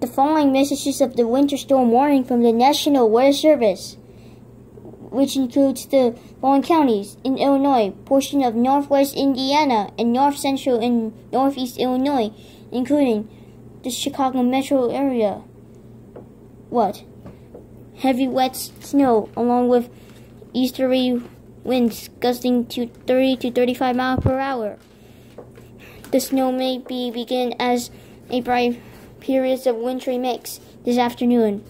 The following messages of the winter storm warning from the National Weather Service, which includes the following counties in Illinois, portion of northwest Indiana, and north central and northeast Illinois, including the Chicago metro area. What? Heavy wet snow along with easterly winds gusting to 30 to 35 miles per hour. The snow may be begin as a bright periods of wintry mix this afternoon.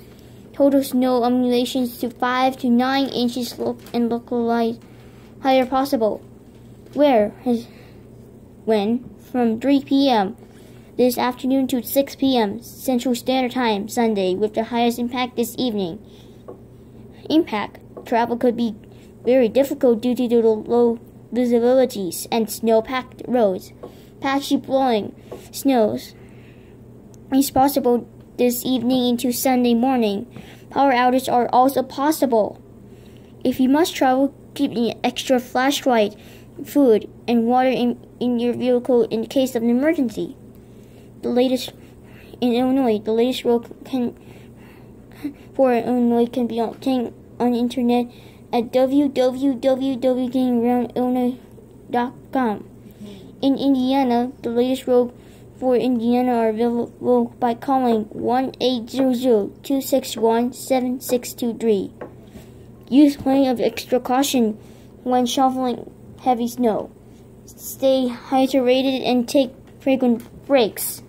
Total snow accumulations to 5 to 9 inches and localized higher possible. Where? Has, when? From 3 p.m. this afternoon to 6 p.m. Central Standard Time, Sunday, with the highest impact this evening. Impact. Travel could be very difficult due to the low visibilities and snow-packed roads. Patchy blowing snows is possible this evening into Sunday morning. Power outages are also possible. If you must travel, keep an extra flashlight, food, and water in, in your vehicle in case of an emergency. The latest in Illinois, the latest road can for Illinois can be obtained on the internet at www.gettingaroundillinois.com. In Indiana, the latest road for Indiana are available by calling 1-800-261-7623. Use plenty of extra caution when shoveling heavy snow. Stay hydrated and take frequent breaks.